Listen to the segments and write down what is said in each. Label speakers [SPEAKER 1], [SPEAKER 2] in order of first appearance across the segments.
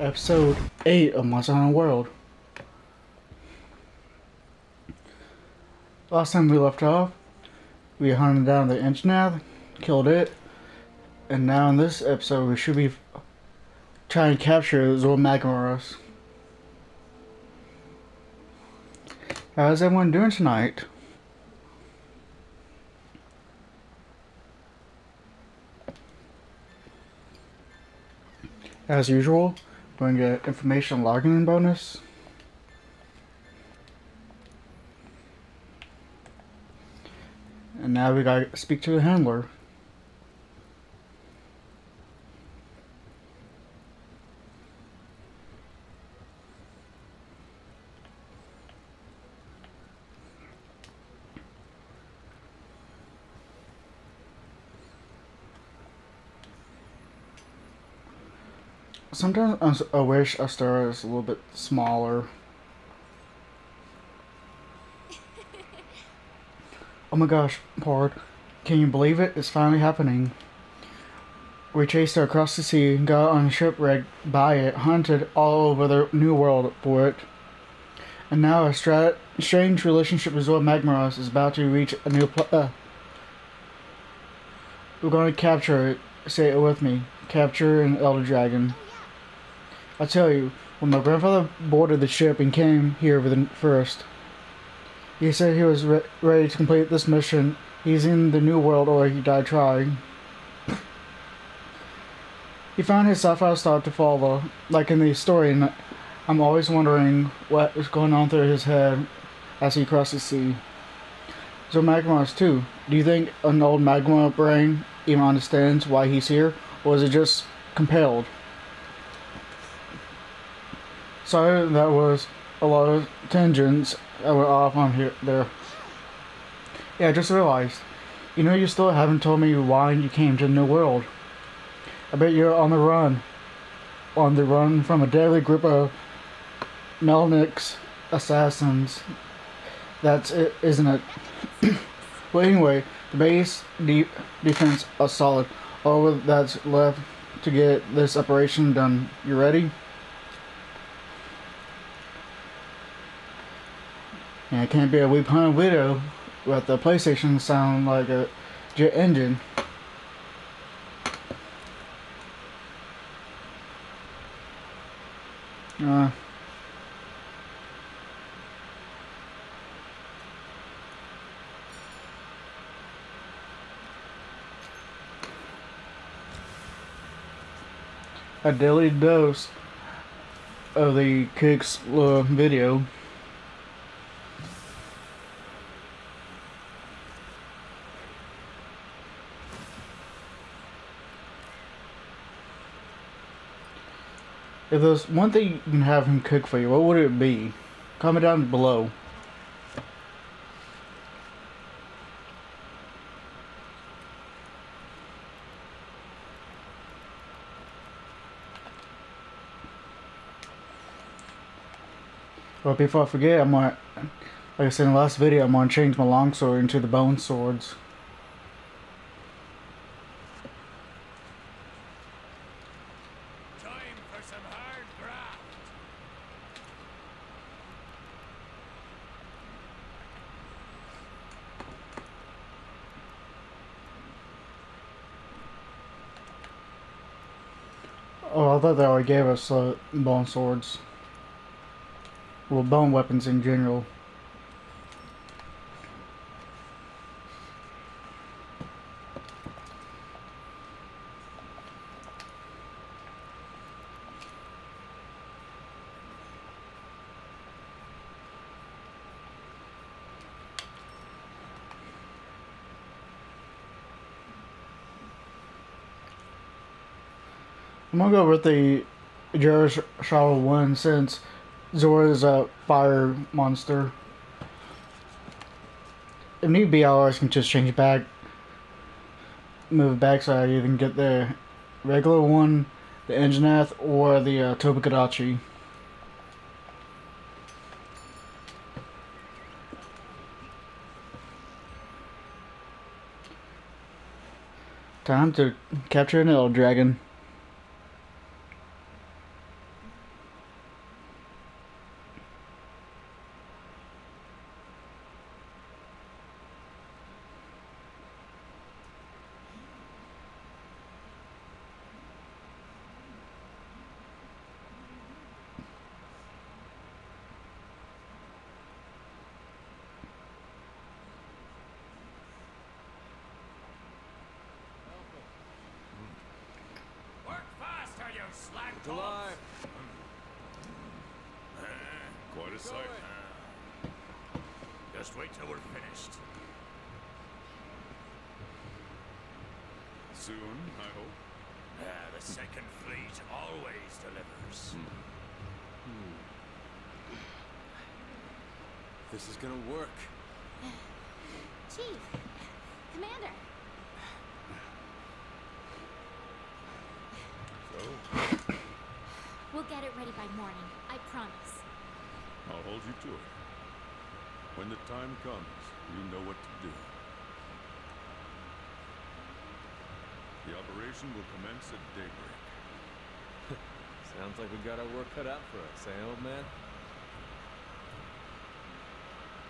[SPEAKER 1] episode 8 of Monster Hunter World. Last time we left off, we hunted down the Anjanath, killed it, and now in this episode we should be trying to capture Zorah Magdaros. How's everyone doing tonight? As usual, going to get information logging bonus. And now we gotta speak to the handler. Sometimes I wish a star is a little bit smaller. Oh my gosh, Pard. Can you believe it? It's finally happening. We chased her across the sea, got on a shipwreck by it, hunted all over the New World for it. And now a stra- strange relationship with Zorah Magdaros is about to reach a new pl- uh, We're going to capture it. Say it with me. Capture an Elder Dragon. I tell you, when my grandfather boarded the ship and came here for the first, he said he was re- ready to complete this mission. He's in the new world or he died trying. He found his sapphire star to follow, like in the story, and I'm always wondering what is going on through his head as he crossed the sea. So Magma's too. Do you think an old Magma brain even understands why he's here, or is it just compelled? Sorry, that was a lot of tangents oh, that were off oh, on here there. Yeah, I just realized. You know, you still haven't told me why you came to the New World. I bet you're on the run. On the run from a deadly group of Melynx assassins. That's it, isn't it? well, anyway, the base de- defense is solid. All that's left to get this operation done. You ready? It can't be a Wii Pun Widow with the PlayStation sound like a jet engine. Uh, a daily dose of the Kicks uh, video. If there's one thing you can have him cook for you, what would it be? Comment down below. But before I forget, I'm gonna, like I said in the last video, I'm gonna change my longsword into the bone swords.
[SPEAKER 2] Time for some hard graft.
[SPEAKER 1] Oh, I thought they already gave us uh, bone swords. Well, bone weapons in general. I'm gonna go with the Jerusalem one since Zorah is a fire monster. If need be, I always can just change back, move back so I even get the regular one, the Anjanath, or the uh, Tobi-Kadachi. Time to capture an L dragon.
[SPEAKER 2] Slack
[SPEAKER 3] It's alive.
[SPEAKER 2] Quite a sight. Just wait till we're finished.
[SPEAKER 4] Soon, I hope.
[SPEAKER 2] Ah, the second fleet always delivers.
[SPEAKER 3] This is gonna work.
[SPEAKER 5] Chief, Commander,
[SPEAKER 4] So,
[SPEAKER 5] we'll get it ready by morning. I promise.
[SPEAKER 4] I'll hold you to it. When the time comes, you know what to do. The operation will commence at daybreak.
[SPEAKER 3] Sounds like we got our work cut out for us, eh, old man?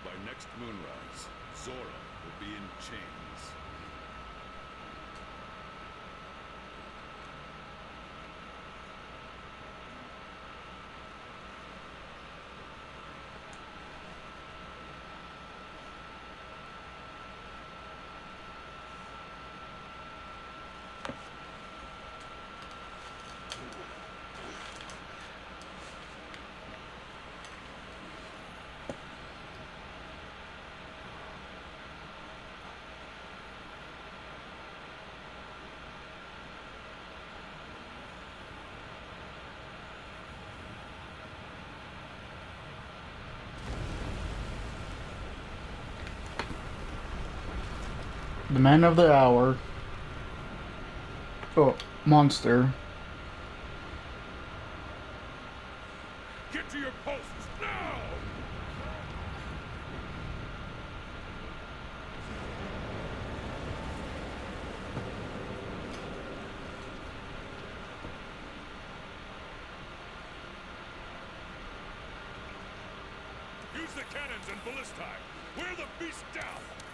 [SPEAKER 4] By next moonrise, Zorah will be in chains.
[SPEAKER 1] The man of the hour. Oh, monster.
[SPEAKER 4] Get to your posts now! Use the cannons and ballistae. Wear the beast down.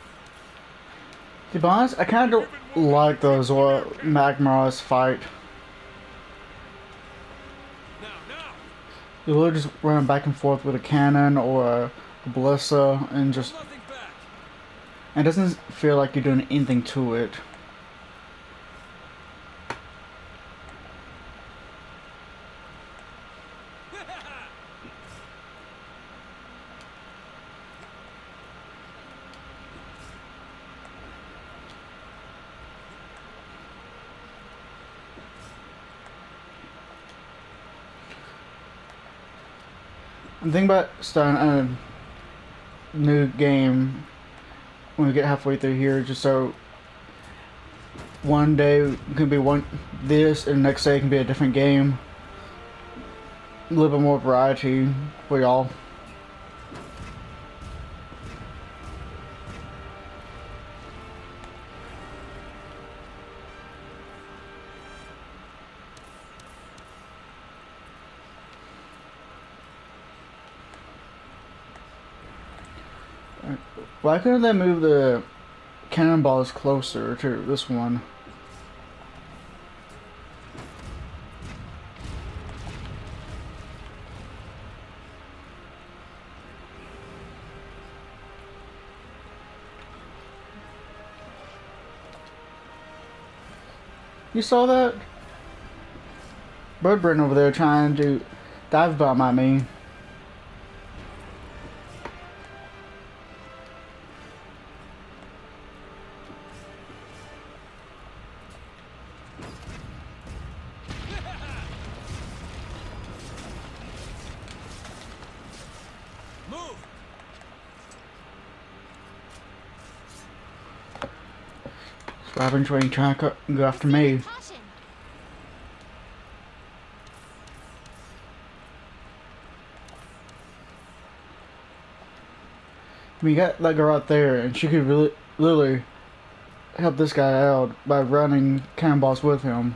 [SPEAKER 1] To be honest, I kind of don't like those uh, Magmaros fight. You literally just running back and forth with a cannon or a ballista and just it doesn't feel like you're doing anything to it. I'm about starting a new game when we get halfway through here, just so one day can be one this, and next day can be a different game. A little bit more variety for y'all. Why couldn't they move the cannonballs closer to this one? You saw that? Birdbrain over there trying to dive bomb at me. Robin trying to go after me. You got that girl out there, and she could really, literally help this guy out by running cannonballs with him.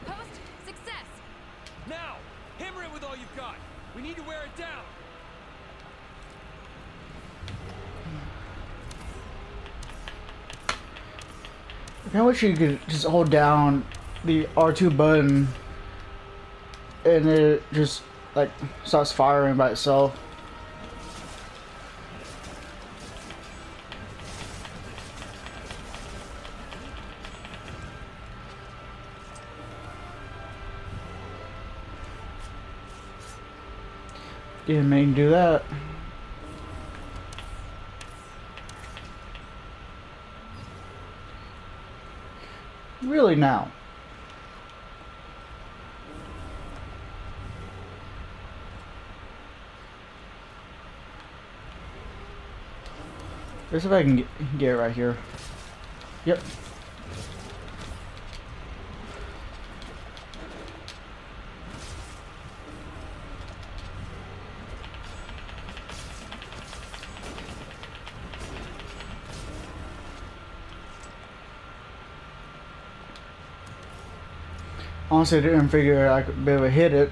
[SPEAKER 1] I wish you could just hold down the R2 button and it just like starts firing by itself. Didn't mean do that. Really now. Let's see if I can get, it right here. Yep. Honestly, didn't figure I could be able to hit it.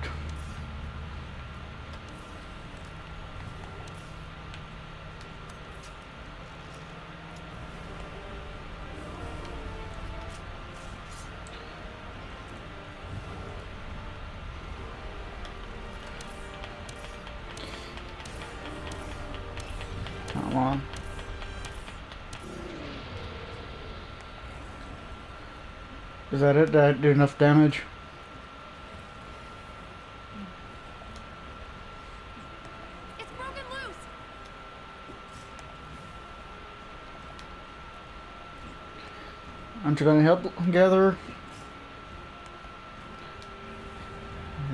[SPEAKER 1] That it? Did I do enough damage?
[SPEAKER 6] It's broken loose.
[SPEAKER 1] Aren't you gonna help gather?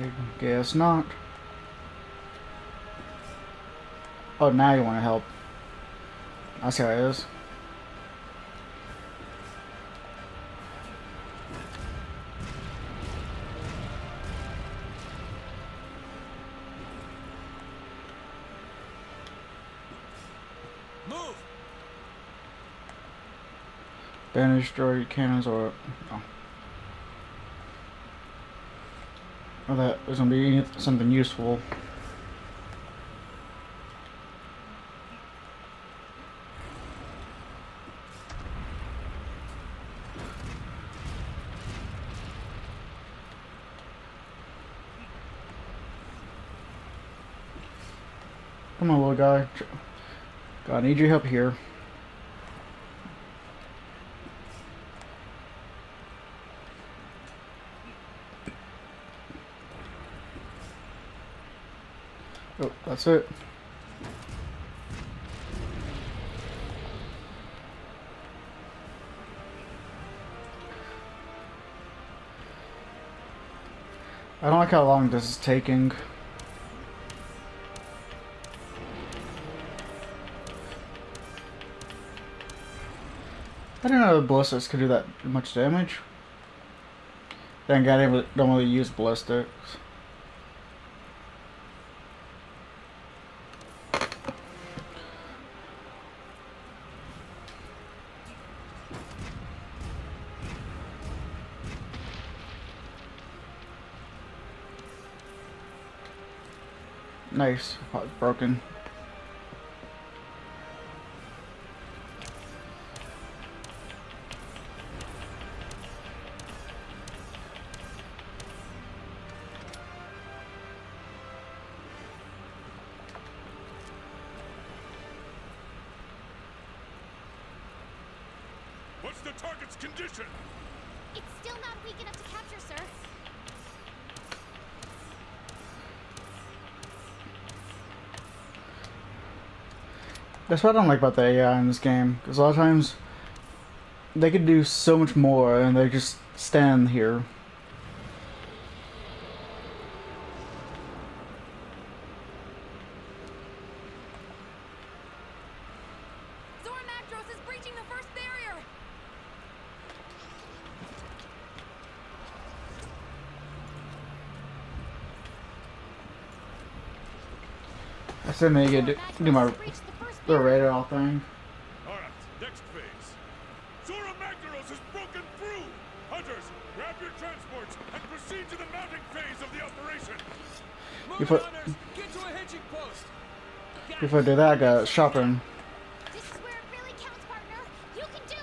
[SPEAKER 1] I guess not. Oh, now you want to help. I see how it is. Destroy cannons or. Oh, that is gonna be something useful. Come on, little guy. God, I need your help here. Oh, that's it. I don't like how long this is taking. I didn't know the ballistics could do that much damage. Then I don't really use ballistics. Nice. It's broken.
[SPEAKER 4] What's the target's condition?
[SPEAKER 5] It's still not weak enough to capture, sir.
[SPEAKER 1] That's what I don't like about the AI in this game. Because a lot of times they could do so much more and they just stand here.
[SPEAKER 6] Zorah Magdaros is breaching the first barrier.
[SPEAKER 1] I need to do, do my
[SPEAKER 5] the first
[SPEAKER 1] the radar thing.
[SPEAKER 4] Alright, next phase. Zorah Magdaros has broken through! Hunters, grab your transports and Proceed to the mounting phase of the operation.
[SPEAKER 3] Move
[SPEAKER 1] You
[SPEAKER 3] it, hunters! Get to a hitching post!
[SPEAKER 1] Before I do that, I got shopping.
[SPEAKER 5] This is where it really counts, partner. You can do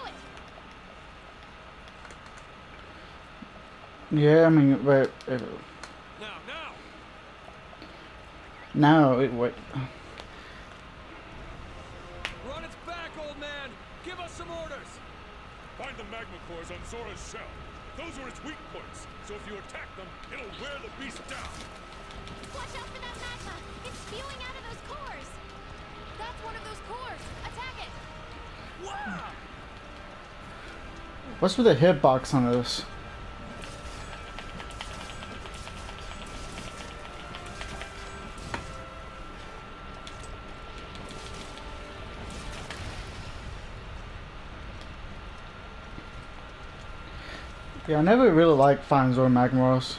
[SPEAKER 5] it.
[SPEAKER 1] Yeah, I mean, but uh,
[SPEAKER 3] Now, now!
[SPEAKER 1] now it wait.
[SPEAKER 3] Orders!
[SPEAKER 4] Find the magma cores on Zorah's shell. Those are its weak points, so if you attack them, it'll wear the beast down.
[SPEAKER 5] Watch out for that magma. It's spewing out of those cores.
[SPEAKER 6] That's one of those cores. Attack it.
[SPEAKER 3] Wow!
[SPEAKER 1] What's with the hitbox on this? Yeah, I never really liked Fine Zorah Magmaros.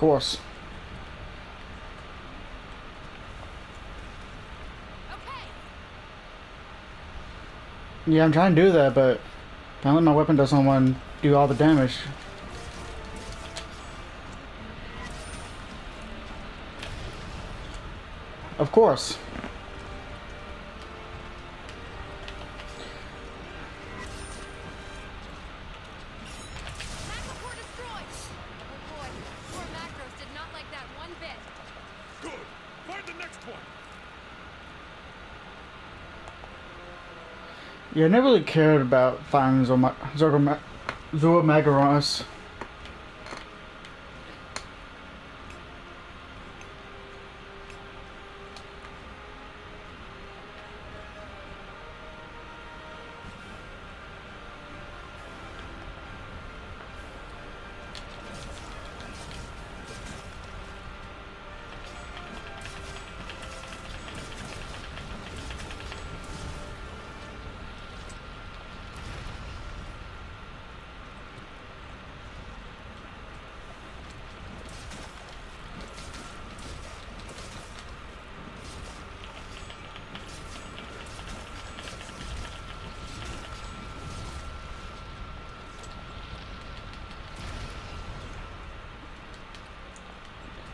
[SPEAKER 1] Course.
[SPEAKER 6] Okay.
[SPEAKER 1] Yeah, I'm trying to do that, but apparently my weapon doesn't want to do all the damage. Of course.
[SPEAKER 6] Magma core destroyed. Oh boy. Poor Macros did not like that one bit.
[SPEAKER 4] Good. Find the next one.
[SPEAKER 1] Yeah, I never really cared about finding Zorah, Zorah, Ma-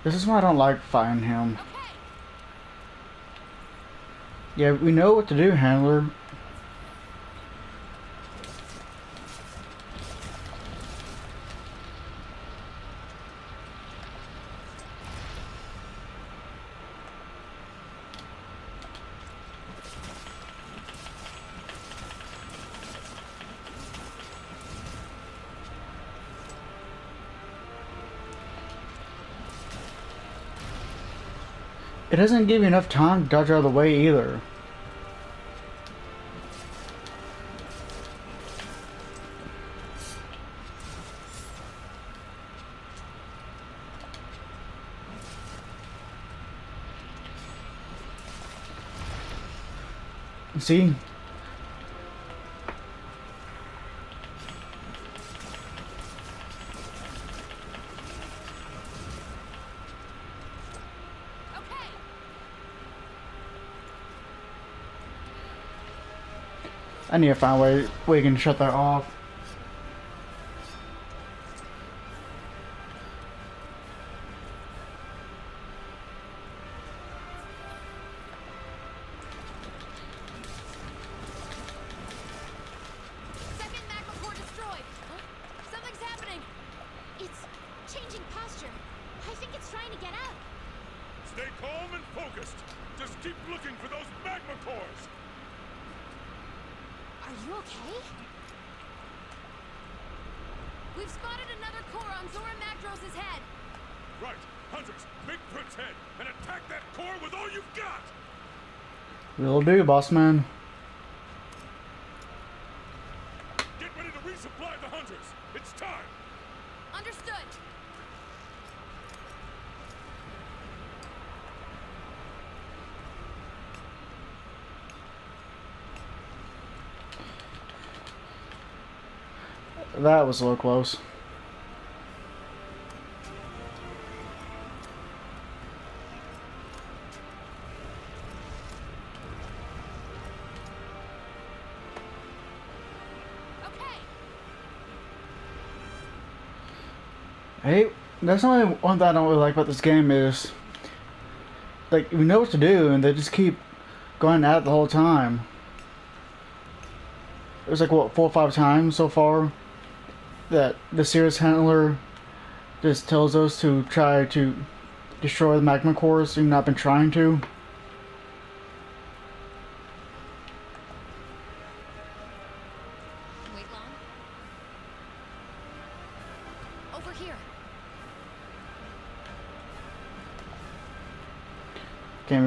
[SPEAKER 1] This is why I don't like fighting him. Yeah, we know what to do, Handler. It doesn't give you enough time to dodge out of the way either. See?
[SPEAKER 6] Okay.
[SPEAKER 1] I need to find a way we can shut that off. Will do, boss man.
[SPEAKER 4] Get ready to resupply the hunters. It's time.
[SPEAKER 6] Understood.
[SPEAKER 1] That was a little close. Hey, that's only one thing I don't really like about this game is, like, we know what to do, and they just keep going at it the whole time. It was like, what, four or five times so far that the Cirrus Handler just tells us to try to destroy the magma cores, though I've been trying to.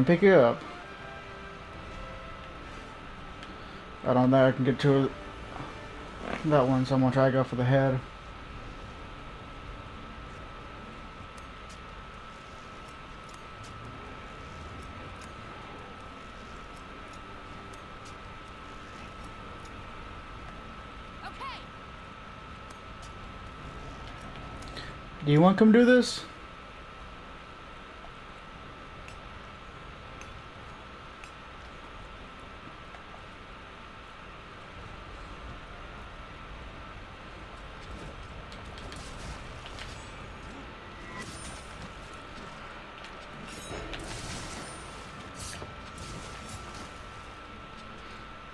[SPEAKER 1] Pick it up. I don't know I can get to that one, so I'm gonna try to go for the head.
[SPEAKER 6] Okay.
[SPEAKER 1] Do you want to come do this?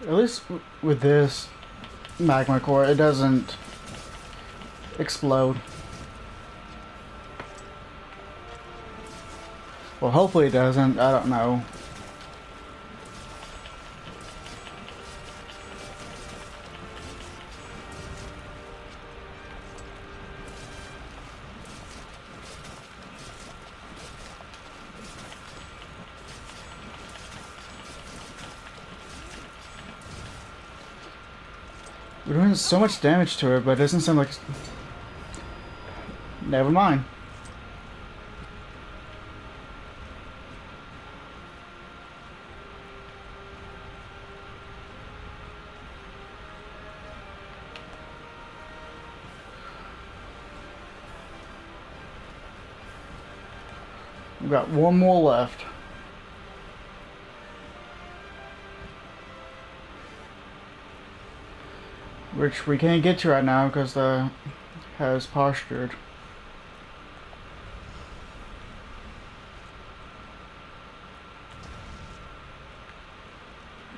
[SPEAKER 1] At with this magma core, it doesn't explode. Well, hopefully it doesn't. I don't know. So much damage to her, but it doesn't seem like. Never mind. We've got one more left. Which we can't get to right now because the has postured.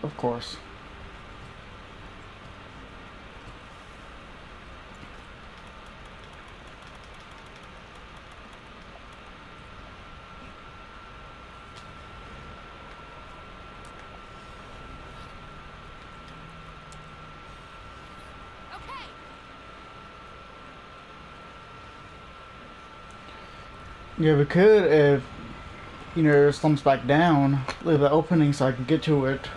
[SPEAKER 1] Of course. Yeah, we could if you know it slumps back down, leave the opening so I can get to it.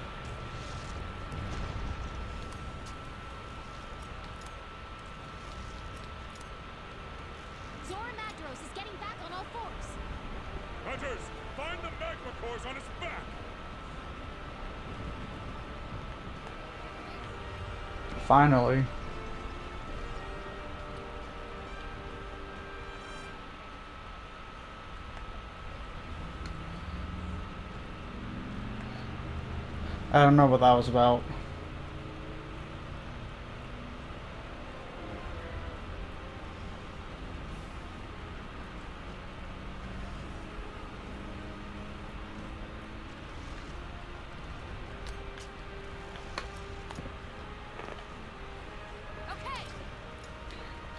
[SPEAKER 5] Zorah Magdaros is getting back on all fours.
[SPEAKER 4] Hunters, find the magma cores on its back.
[SPEAKER 1] Finally. I don't know what that was about.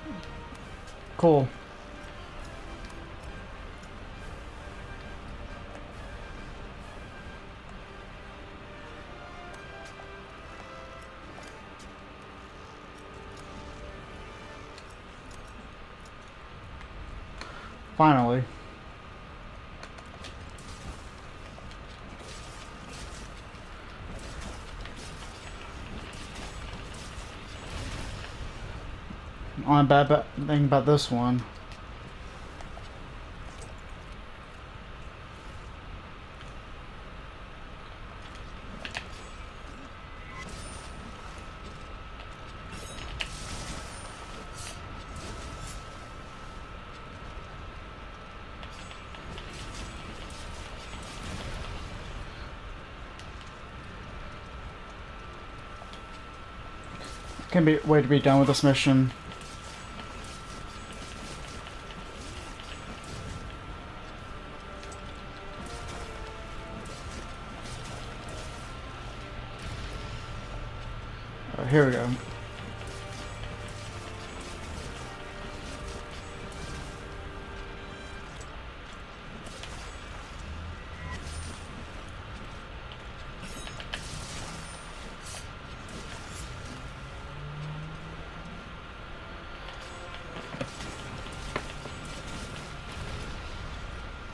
[SPEAKER 6] Okay.
[SPEAKER 1] Cool. Finally. Only bad ba- thing about this one. Wait to be done with this mission.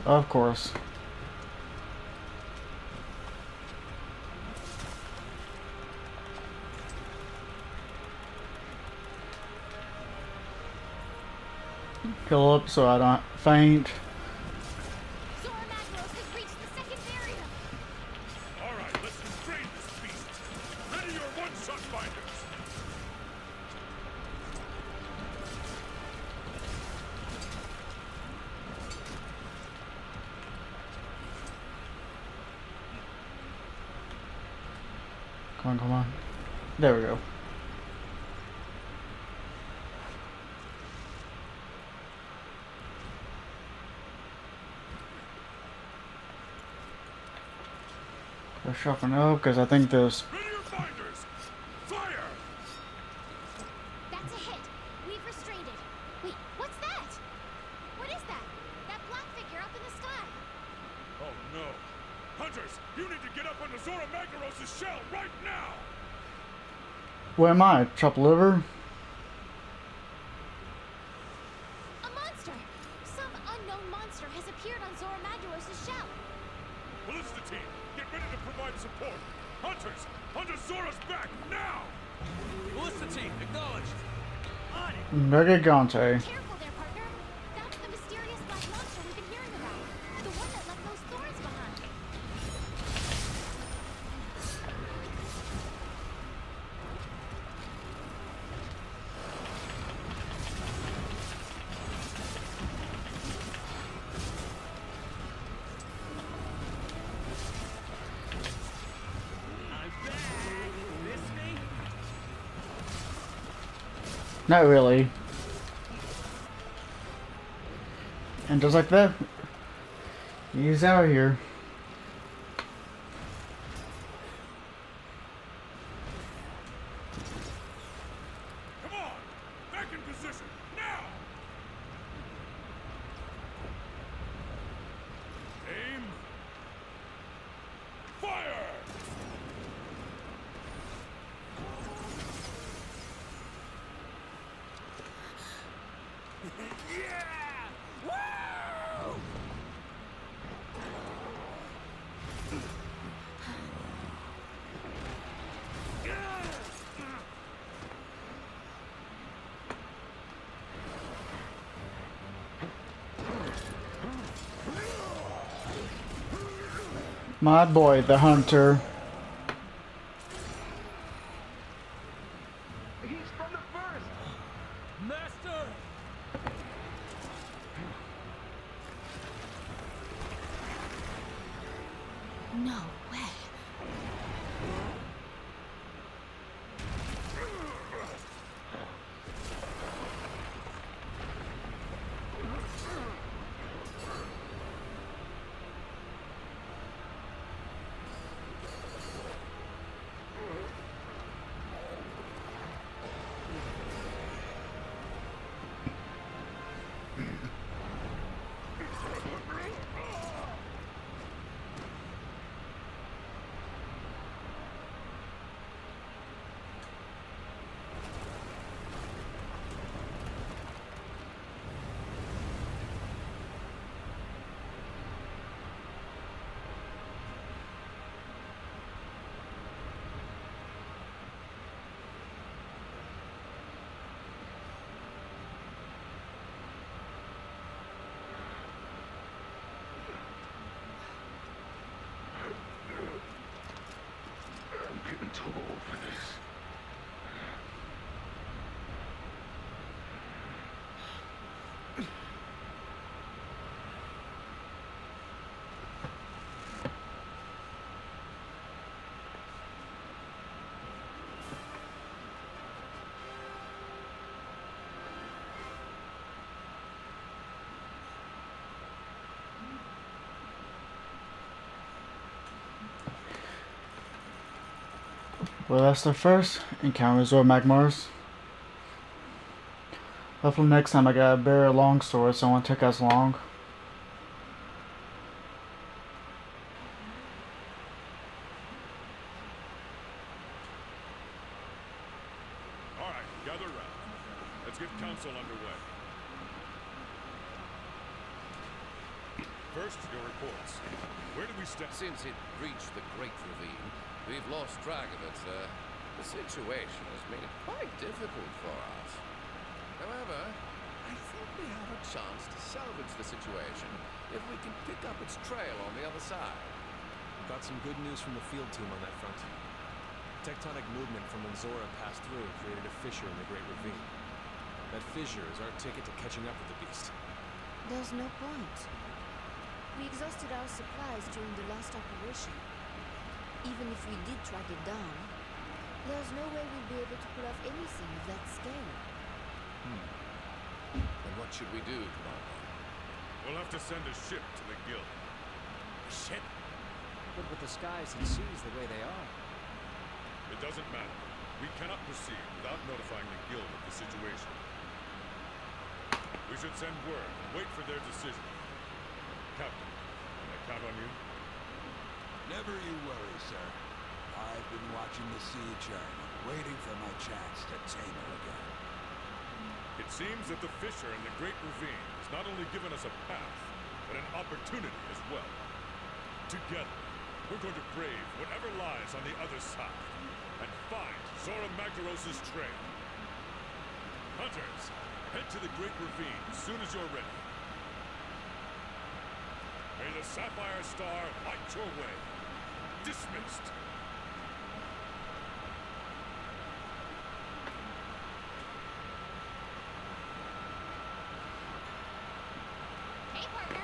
[SPEAKER 1] Of course. Heal up so I don't faint. Go sharpen up because I think this.
[SPEAKER 4] Ready your binders. Fire!
[SPEAKER 5] That's a hit. We've restrained it. Wait, what's that? What is that? That black figure up in the sky.
[SPEAKER 4] Oh no. Hunters, you need to get up on the Zorah Magdaros' shell right now!
[SPEAKER 1] Where am I? Chopped liver?
[SPEAKER 4] Back.
[SPEAKER 3] Miss me?
[SPEAKER 1] Not really. And just like that, he's out of here.
[SPEAKER 4] Come on! Back in position, now! Aim. Fire!
[SPEAKER 1] My boy, the hunter.
[SPEAKER 3] Master!
[SPEAKER 5] No way.
[SPEAKER 4] I'm getting too old for this.
[SPEAKER 1] Well, that's the first encounter with Zorah Magdaros. Hopefully next time I got a very long story so it won't take as long.
[SPEAKER 4] All right, gather round. Let's get council underway. First, your reports. Where do we stand?
[SPEAKER 7] Since it reached the Great Ravine, we've lost track of it, sir. The situation has made it quite difficult for us. However, I think we have a chance to salvage the situation if we can pick up its trail on the other side.
[SPEAKER 3] Got some good news from the field team on that front. Tectonic movement from when Zorah passed through created a fissure in the Great Ravine. That fissure is our ticket to catching up with the beast.
[SPEAKER 5] There's no point. We exhausted our supplies during the last operation. Even if we did track it down, there's no way we'll be able to pull off anything of that scale. Hmm.
[SPEAKER 7] And what should we do, Commander?
[SPEAKER 4] We'll have to send a ship to the guild. A ship?
[SPEAKER 8] But with the skies and seas the way they are,
[SPEAKER 4] It doesn't matter. We cannot proceed without notifying the guild of the situation. We should send word and wait for their decision. Captain, can I count on you?
[SPEAKER 9] Never you worry, sir. I've been watching the sea churn, waiting for my chance to tame her again.
[SPEAKER 4] It seems that the fissure in the Great Ravine has not only given us a path, but an opportunity as well. Together, we're going to brave whatever lies on the other side and find Zorah Magdaros' trail. Hunters, head to the Great Ravine as soon as you're ready. May the Sapphire Star light your way. Dismissed.
[SPEAKER 5] Hey, partner.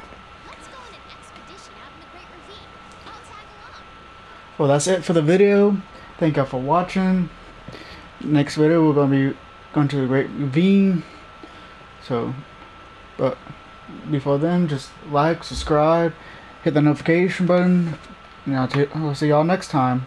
[SPEAKER 5] Let's go on an expedition out in the Great Ravine. I'll tag along.
[SPEAKER 1] Well, that's it for the video. Thank y'all for watching. Next video, we're going to be going to the Great Ravine. So, but before then, just like, subscribe, hit the notification button. And I'll, t- I'll see y'all next time.